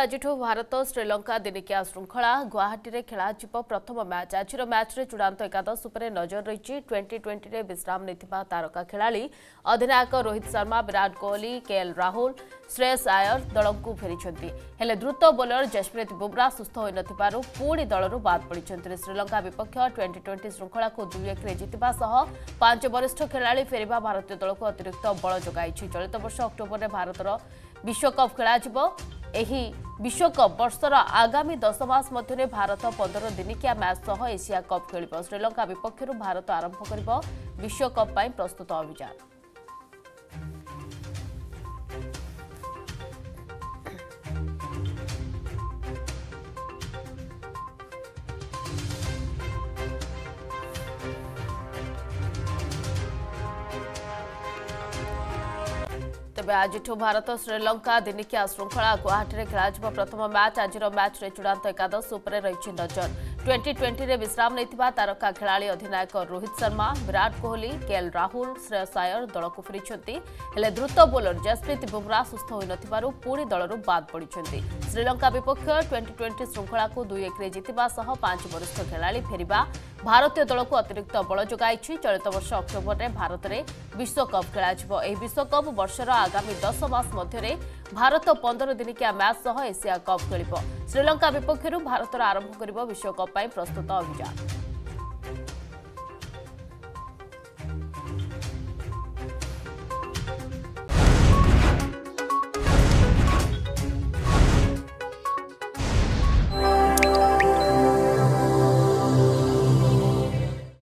ଆଜିଠୁ ଭାରତ ଶ୍ରୀଲଙ୍କା ଦିନିକିଆ ଶୃଙ୍ଖଳା ଗୁଆହାଟୀରେ ଖେଳାଯିବ ପ୍ରଥମ ମ୍ୟାଚ୍ ଆଜିର ମ୍ୟାଚ୍ରେ ଚୂଡ଼ାନ୍ତ ଏକାଦଶ ଉପରେ ନଜର ରହିଛି ଟ୍ୱେଣ୍ଟି ଟ୍ୱେଣ୍ଟିରେ ବିଶ୍ରାମ ନେଇଥିବା ତାରକା ଖେଳାଳି ଅଧିନାୟକ ରୋହିତ ଶର୍ମା ବିରାଟ କୋହଲି କେଏଲ୍ ରାହୁଲ ଶ୍ରେୟସ୍ ଆୟର ଦଳଙ୍କୁ ଫେରିଛନ୍ତି ହେଲେ ଦ୍ରୁତ ବୋଲର ଜଶପ୍ରୀତ ବୁମ୍ରା ସୁସ୍ଥ ହୋଇନଥିବାରୁ ପୁଣି ଦଳରୁ ବାଦ୍ ପଡ଼ିଛନ୍ତି ଶ୍ରୀଲଙ୍କା ବିପକ୍ଷ ଟ୍ୱେଣ୍ଟି ଟ୍ୱେଣ୍ଟି ଶୃଙ୍ଖଳାକୁ ଦୁଇ ଏକରେ ଜିତିବା ସହ ପାଞ୍ଚ ବରିଷ୍ଠ ଖେଳାଳି ଫେରିବା ଭାରତୀୟ ଦଳକୁ ଅତିରିକ୍ତ ବଳ ଯୋଗାଇଛି ଚଳିତ ବର୍ଷ ଅକ୍ଟୋବରରେ ଭାରତର ବିଶ୍ୱକପ୍ ଖେଳାଯିବ ଏହି ବିଶ୍ୱକପ୍ ବର୍ଷର ଆଗାମୀ ଦଶ ମାସ ମଧ୍ୟରେ ଭାରତ ପନ୍ଦର ଦିନିକିଆ ମ୍ୟାଚ୍ ସହ ଏସିଆ କପ୍ ଖେଳିବ ଶ୍ରୀଲଙ୍କା ବିପକ୍ଷରୁ ଭାରତ ଆରମ୍ଭ କରିବ ବିଶ୍ୱକପ୍ ପାଇଁ ପ୍ରସ୍ତୁତ ଅଭିଯାନ ତେବେ ଆଜିଠୁ ଭାରତ ଶ୍ରୀଲଙ୍କା ଦିନିକିଆ ଶୃଙ୍ଖଳା ଗୁଆହାଟୀରେ ଖେଳାଯିବ ପ୍ରଥମ ମ୍ୟାଚ୍ ଆଜିର ମ୍ୟାଚ୍ରେ ଚୂଡ଼ାନ୍ତ ଏକାଦଶ ଉପରେ ରହିଛି ନଜର ଟ୍ୱେଣ୍ଟି ଟ୍ୱେଣ୍ଟିରେ ବିଶ୍ରାମ ନେଇଥିବା ତାରକା ଖେଳାଳି ଅଧିନାୟକ ରୋହିତ ଶର୍ମା ବିରାଟ କୋହଲି କେଏଲ୍ ରାହୁଲ ଶ୍ରେୟସ୍ ଆୟର ଦଳକୁ ଫେରିଛନ୍ତି ହେଲେ ଦ୍ରୁତ ବୋଲର ଜସପ୍ରୀତ ବୁମ୍ରା ସୁସ୍ଥ ହୋଇନଥିବାରୁ ପୁଣି ଦଳରୁ ବାଦ୍ ପଡ଼ିଛନ୍ତି ଶ୍ରୀଲଙ୍କା ବିପକ୍ଷ ଟ୍ୱେଣ୍ଟି ଟ୍ୱେଣ୍ଟି ଶୃଙ୍ଖଳାକୁ ଦୁଇ ଏକରେ ଜିତିବା ସହ ପାଞ୍ଚ ବରିଷ୍ଠ ଖେଳାଳି ଫେରିବା ଭାରତୀୟ ଦଳକୁ ଅତିରିକ୍ତ ବଳ ଯୋଗାଇଛି ଚଳିତ ବର୍ଷ ଅକ୍ଟୋବରରେ ଭାରତରେ ବିଶ୍ୱକପ୍ ଖେଳାଯିବ ଏହି ବିଶ୍ୱକପ୍ ବର୍ଷର ଆଗାମୀ ଦଶ ମାସ ମଧ୍ୟରେ ଭାରତ ପନ୍ଦର ଦିନିକିଆ ମ୍ୟାଚ୍ ସହ ଏସିଆ କପ୍ ଖେଳିବ ଶ୍ରୀଲଙ୍କା ବିପକ୍ଷରୁ ଭାରତର ଆରମ୍ଭ କରିବ ବିଶ୍ୱକପ୍ ପାଇଁ ପ୍ରସ୍ତୁତ ଅଭିଯାନ